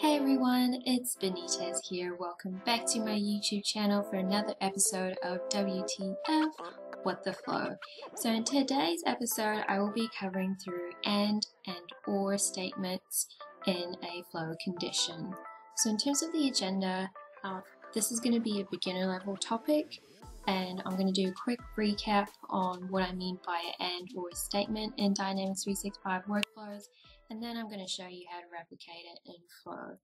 Hey everyone, it's Benitez here. Welcome back to my YouTube channel for another episode of WTF What the Flow. So in today's episode, I will be covering through and and or statements in a flow condition. So in terms of the agenda, uh, this is going to be a beginner level topic and I'm going to do a quick recap on what I mean by an and or statement in Dynamics 365 workflows and then I'm going to show you how to replicate it in Flow.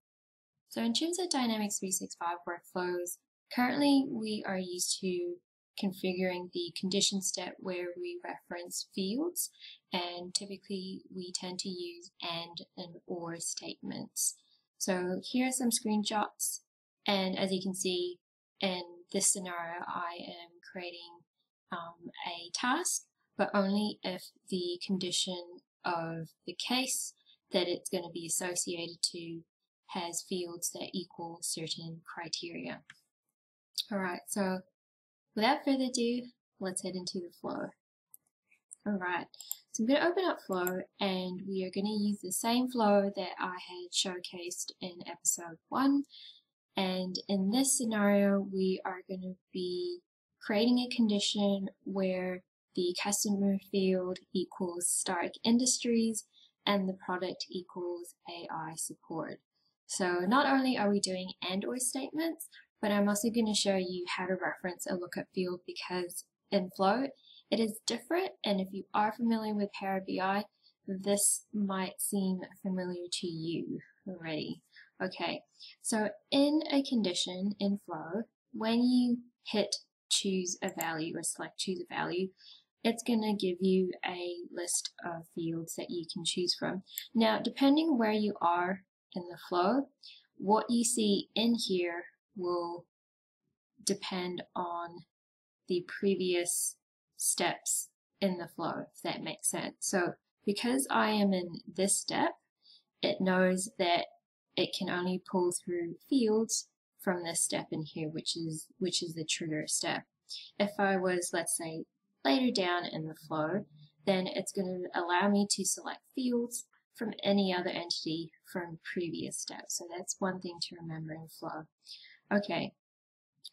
So in terms of Dynamics 365 workflows, currently we are used to configuring the condition step where we reference fields and typically we tend to use and and or statements. So here are some screenshots and as you can see in this scenario I am creating um, a task but only if the condition of the case that it's going to be associated to has fields that equal certain criteria. Alright, so without further ado, let's head into the flow. Alright, so I'm going to open up flow and we are going to use the same flow that I had showcased in episode 1 and in this scenario we are going to be creating a condition where the customer field equals Stark Industries and the product equals AI support. So not only are we doing AND OR statements, but I'm also going to show you how to reference a lookup field because in Flow it is different and if you are familiar with Power BI, this might seem familiar to you already. Okay, so in a condition in Flow, when you hit choose a value or select choose a value, it's going to give you a list of fields that you can choose from. Now, depending where you are in the flow, what you see in here will depend on the previous steps in the flow, if that makes sense. So because I am in this step, it knows that it can only pull through fields from this step in here, which is which is the trigger step. If I was, let's say, later down in the flow, then it's going to allow me to select fields from any other entity from previous steps. So that's one thing to remember in flow. Okay,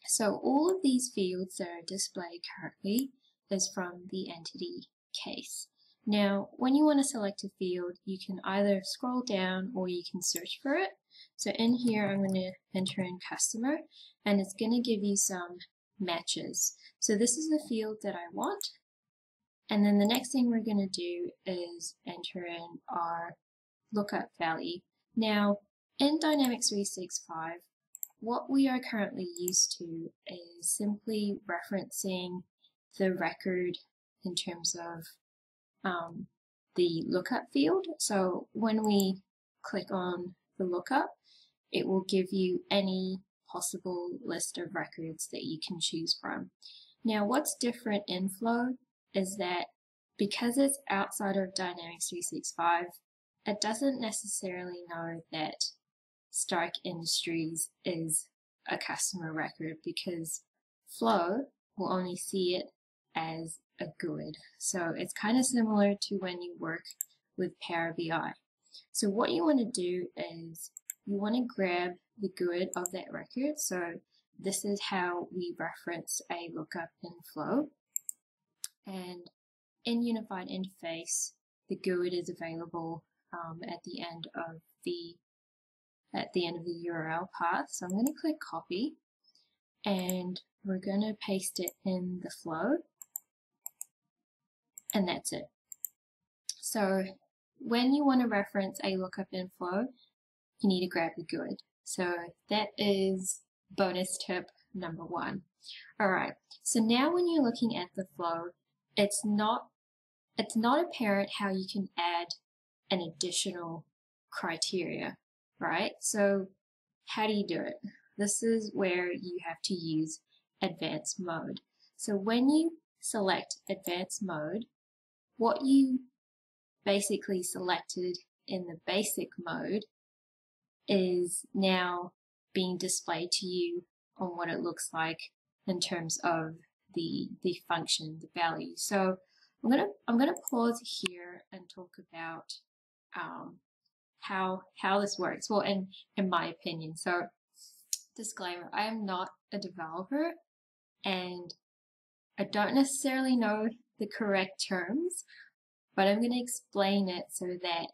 so all of these fields that are displayed currently is from the entity case. Now, when you want to select a field, you can either scroll down or you can search for it. So in here, I'm going to enter in customer, and it's going to give you some matches. So this is the field that I want. And then the next thing we're going to do is enter in our lookup value. Now, in Dynamics 365, what we are currently used to is simply referencing the record in terms of um, the lookup field. So when we click on the lookup, it will give you any possible list of records that you can choose from. Now what's different in Flow is that because it's outside of Dynamics 365, it doesn't necessarily know that Stark Industries is a customer record because Flow will only see it as a GUID. So it's kind of similar to when you work with Power BI. So what you want to do is you want to grab the GUID of that record. So this is how we reference a lookup in Flow. And in Unified Interface, the GUID is available um, at the end of the at the end of the URL path. So I'm going to click copy and we're going to paste it in the flow and that's it. So when you want to reference a lookup in flow, you need to grab the GUID. So that is bonus tip number one. All right, so now when you're looking at the flow, it's not, it's not apparent how you can add an additional criteria, right? So how do you do it? This is where you have to use advanced mode. So when you select advanced mode, what you basically selected in the basic mode is now being displayed to you on what it looks like in terms of the the function, the value. So I'm gonna I'm gonna pause here and talk about um, how how this works. Well, in in my opinion. So, disclaimer: I am not a developer, and I don't necessarily know the correct terms, but I'm going to explain it so that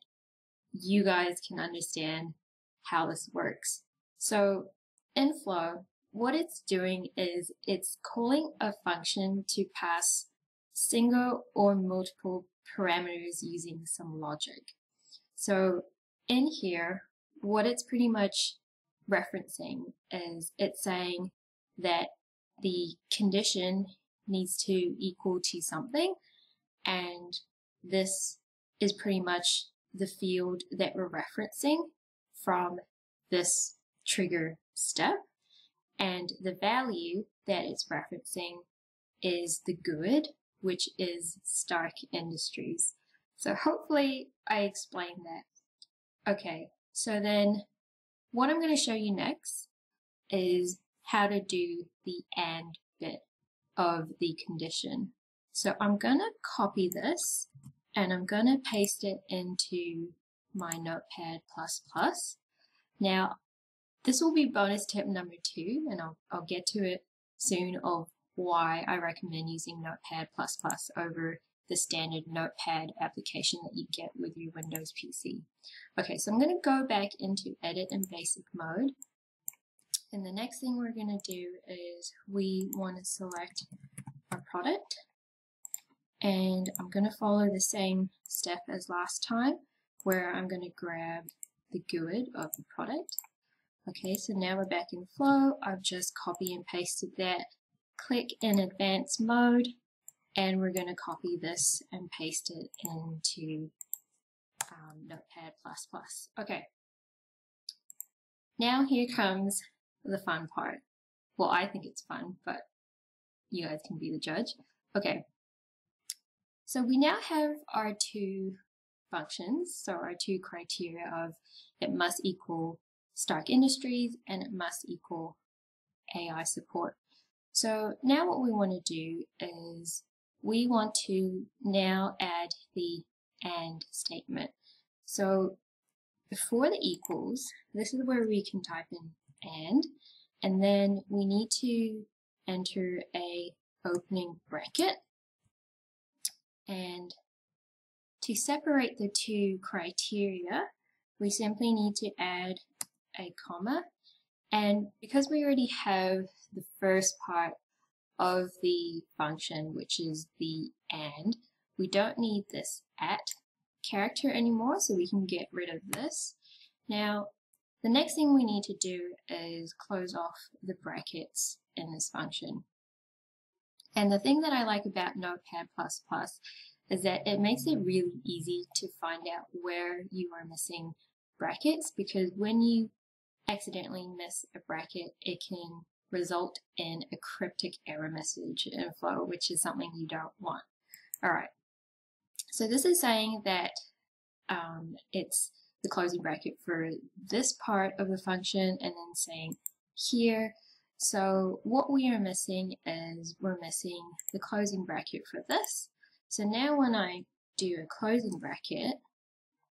you guys can understand how this works. So, in Flow, what it's doing is it's calling a function to pass single or multiple parameters using some logic. So in here, what it's pretty much referencing is it's saying that the condition needs to equal to something and this is pretty much the field that we're referencing from this trigger step and the value that it's referencing is the GUID, which is Stark Industries. So hopefully I explained that. Okay, so then what I'm going to show you next is how to do the AND bit of the condition. So I'm going to copy this and I'm going to paste it into my Notepad++. Now, this will be bonus tip number two, and I'll, I'll get to it soon of why I recommend using Notepad++ over the standard Notepad application that you get with your Windows PC. Okay, so I'm going to go back into edit and basic mode. And the next thing we're going to do is we want to select our product. And I'm going to follow the same step as last time where I'm going to grab the GUID of the product. Okay, so now we're back in Flow. I've just copy and pasted that click in advanced mode and we're going to copy this and paste it into um, Notepad++. Okay. Now here comes the fun part. Well, I think it's fun, but you guys can be the judge. Okay. So we now have our two functions, so our two criteria of it must equal Stark Industries and it must equal AI support. So now what we want to do is we want to now add the AND statement. So before the equals, this is where we can type in AND, and then we need to enter a opening bracket. And to separate the two criteria, we simply need to add a comma and because we already have the first part of the function, which is the AND, we don't need this at character anymore, so we can get rid of this. Now, the next thing we need to do is close off the brackets in this function. And the thing that I like about Notepad++ is that it makes it really easy to find out where you are missing brackets because when you accidentally miss a bracket, it can result in a cryptic error message in Flow, which is something you don't want. All right. So this is saying that um, it's the closing bracket for this part of the function and then saying here. So what we are missing is we're missing the closing bracket for this. So now when I do a closing bracket,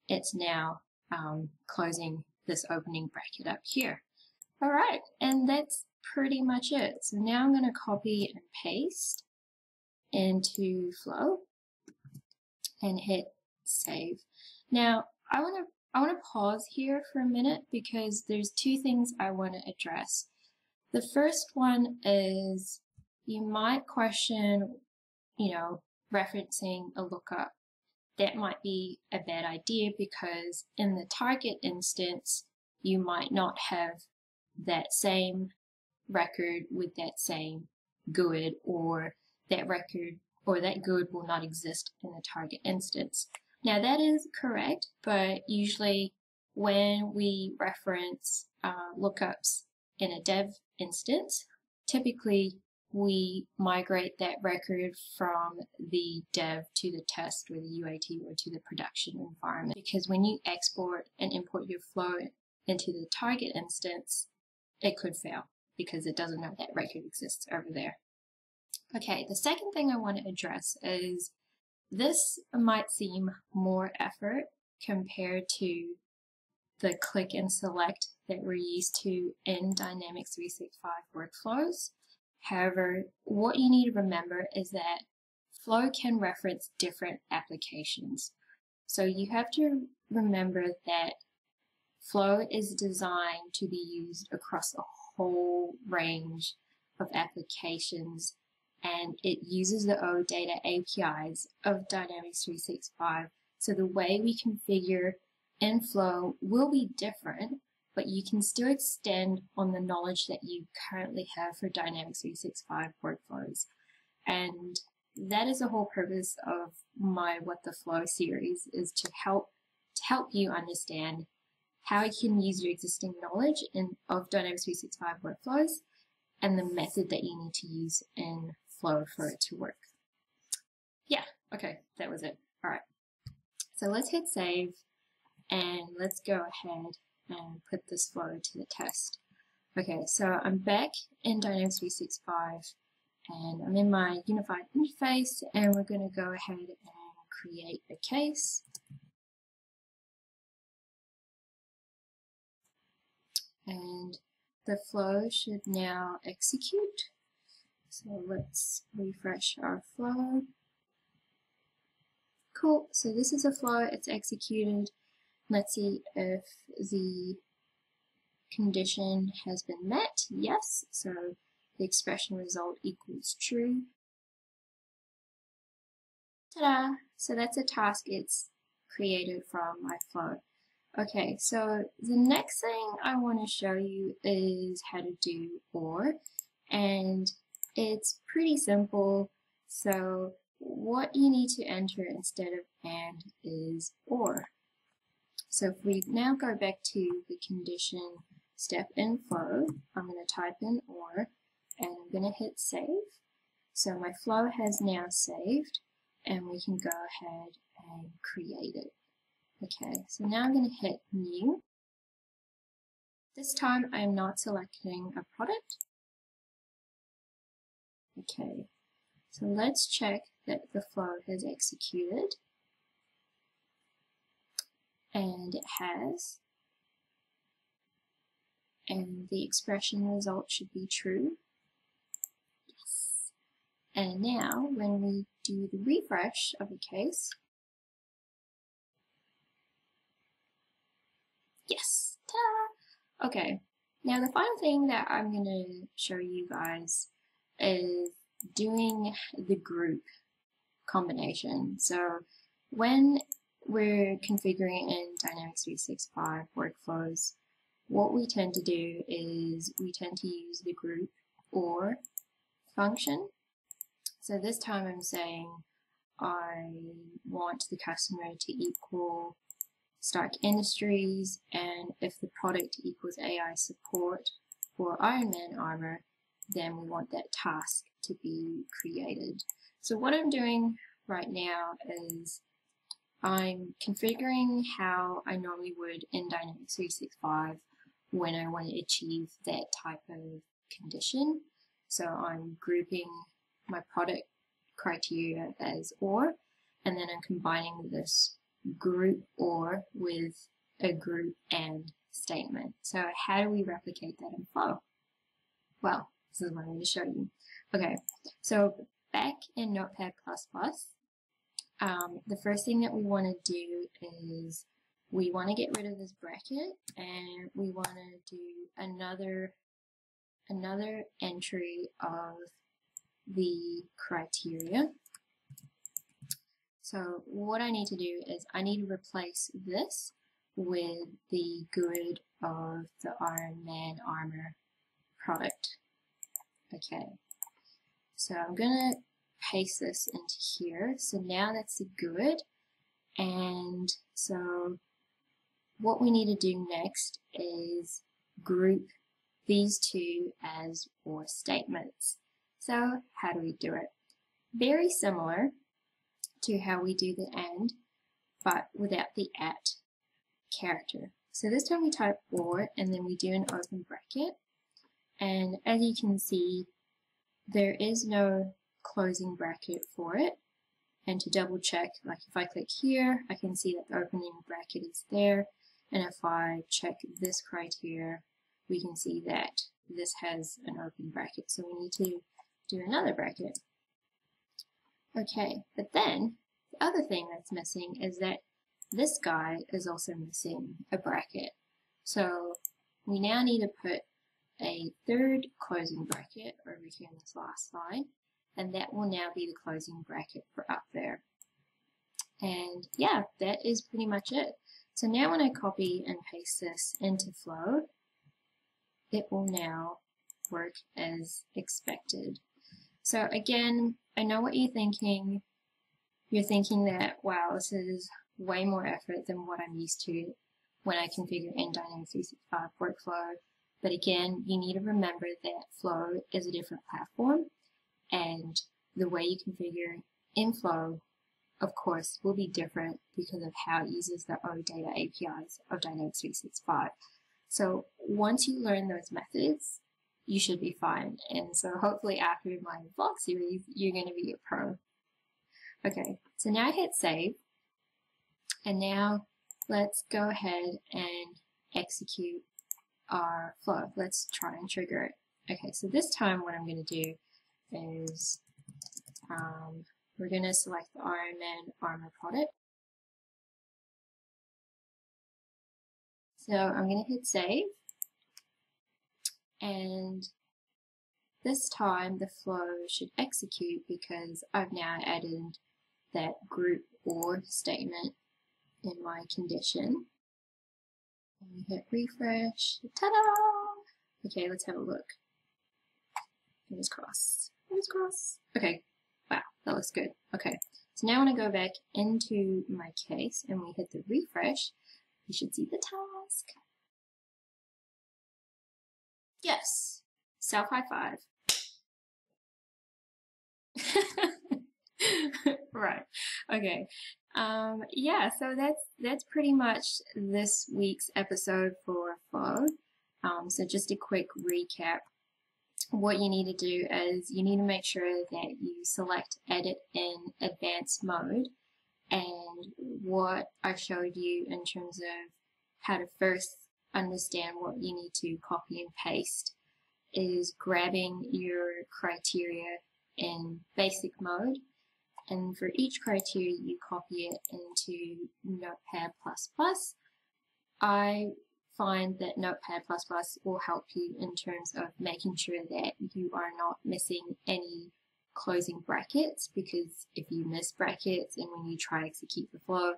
it's now um, closing this opening bracket up here. All right, and that's pretty much it. So now I'm going to copy and paste into Flow and hit save. Now I want to I want to pause here for a minute because there's two things I want to address. The first one is you might question, you know, referencing a lookup that might be a bad idea because in the target instance, you might not have that same record with that same GUID or that record or that GUID will not exist in the target instance. Now that is correct, but usually when we reference uh, lookups in a dev instance, typically we migrate that record from the dev to the test or the UAT or to the production environment. Because when you export and import your flow into the target instance, it could fail because it doesn't know that record exists over there. Okay, the second thing I want to address is this might seem more effort compared to the click and select that we're used to in Dynamics 365 workflows. However, what you need to remember is that Flow can reference different applications. So you have to remember that Flow is designed to be used across a whole range of applications and it uses the OData APIs of Dynamics 365. So the way we configure in Flow will be different, but you can still extend on the knowledge that you currently have for Dynamics 365 workflows. And that is the whole purpose of my What the Flow series is to help to help you understand how you can use your existing knowledge in of Dynamics 365 workflows and the method that you need to use in Flow for it to work. Yeah, okay, that was it. All right. So let's hit save and let's go ahead and put this flow to the test. Okay, so I'm back in Dynamics 365 and I'm in my unified interface and we're going to go ahead and create a case. And the flow should now execute. So let's refresh our flow. Cool, so this is a flow, it's executed. Let's see if the condition has been met. Yes, so the expression result equals true. Ta-da! So that's a task it's created from my flow. Okay, so the next thing I want to show you is how to do OR, and it's pretty simple. So what you need to enter instead of AND is OR. So if we now go back to the condition step in flow, I'm going to type in OR, and I'm going to hit save. So my flow has now saved and we can go ahead and create it. Okay, so now I'm going to hit new. This time I'm not selecting a product. Okay, so let's check that the flow has executed. And it has. And the expression result should be true. Yes. And now, when we do the refresh of the case, yes, ta Okay, now the final thing that I'm going to show you guys is doing the group combination. So when we're configuring in Dynamics 365 workflows, what we tend to do is we tend to use the group or function so this time I'm saying I want the customer to equal Stark Industries and if the product equals AI support for Iron Man armor, then we want that task to be created. So what I'm doing right now is I'm configuring how I normally would in Dynamics 365 when I want to achieve that type of condition. So I'm grouping my product criteria as OR, and then I'm combining this group OR with a group AND statement. So how do we replicate that in Flow? Well, this is what I'm going to show you. Okay, so back in Notepad++, um, the first thing that we want to do is we want to get rid of this bracket and we want to do another another entry of the criteria. So what I need to do is I need to replace this with the GUID of the Iron Man armor product. Okay, so I'm to paste this into here. So now that's the GUID. And so what we need to do next is group these two as OR statements. So how do we do it? Very similar to how we do the AND, but without the at character. So this time we type OR and then we do an open bracket. And as you can see, there is no closing bracket for it. And to double check, like if I click here, I can see that the opening bracket is there. And if I check this criteria, we can see that this has an open bracket. So we need to do another bracket. Okay, but then the other thing that's missing is that this guy is also missing a bracket. So we now need to put a third closing bracket over here in this last line, and that will now be the closing bracket for up there. And yeah, that is pretty much it. So now when I copy and paste this into Flow, it will now work as expected. So again, I know what you're thinking. You're thinking that, wow, this is way more effort than what I'm used to when I configure in Dynamics 365 workflow. But again, you need to remember that Flow is a different platform and the way you configure in Flow, of course, will be different because of how it uses the OData APIs of Dynamics 365. So once you learn those methods, you should be fine. And so hopefully after my vlog series, you're going to be a pro. Okay, so now I hit save. And now let's go ahead and execute our flow. Let's try and trigger it. Okay, so this time what I'm going to do is um, we're going to select the Iron Man armor product. So I'm going to hit save. And this time the flow should execute because I've now added that group or statement in my condition. And hit refresh. Ta-da! Okay, let's have a look. Fingers crossed. Fingers crossed. Okay. Wow, that looks good. Okay. So now when I go back into my case and we hit the refresh, you should see the task. Yes. Self high five. right. Okay. Um, yeah, so that's that's pretty much this week's episode for Flow. Um, so just a quick recap. What you need to do is you need to make sure that you select edit in advanced mode and what I showed you in terms of how to first understand what you need to copy and paste is grabbing your criteria in basic mode and for each criteria you copy it into Notepad++. I find that Notepad++ will help you in terms of making sure that you are not missing any closing brackets because if you miss brackets and when you try to execute the flow,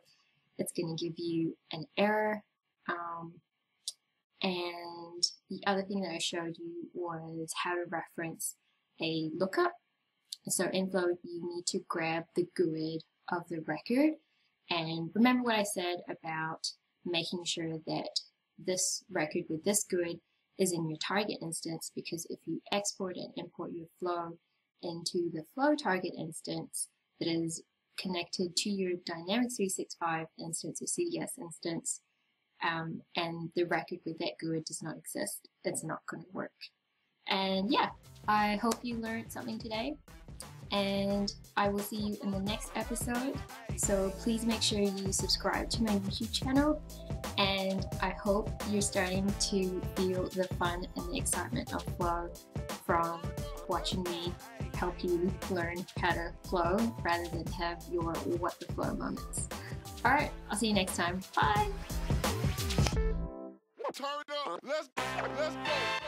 it's going to give you an error. Um, and the other thing that I showed you was how to reference a lookup so in Flow, you need to grab the GUID of the record. And remember what I said about making sure that this record with this GUID is in your target instance because if you export and import your flow into the flow target instance that is connected to your Dynamics 365 instance or CDS instance, um, and the record with that GUID does not exist, it's not going to work. And yeah, I hope you learned something today and I will see you in the next episode. So please make sure you subscribe to my YouTube channel and I hope you're starting to feel the fun and the excitement of flow from watching me help you learn how to flow rather than have your what the flow moments. Alright, I'll see you next time. Bye! Turn up. Let's, let's go.